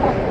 Ha ha ha.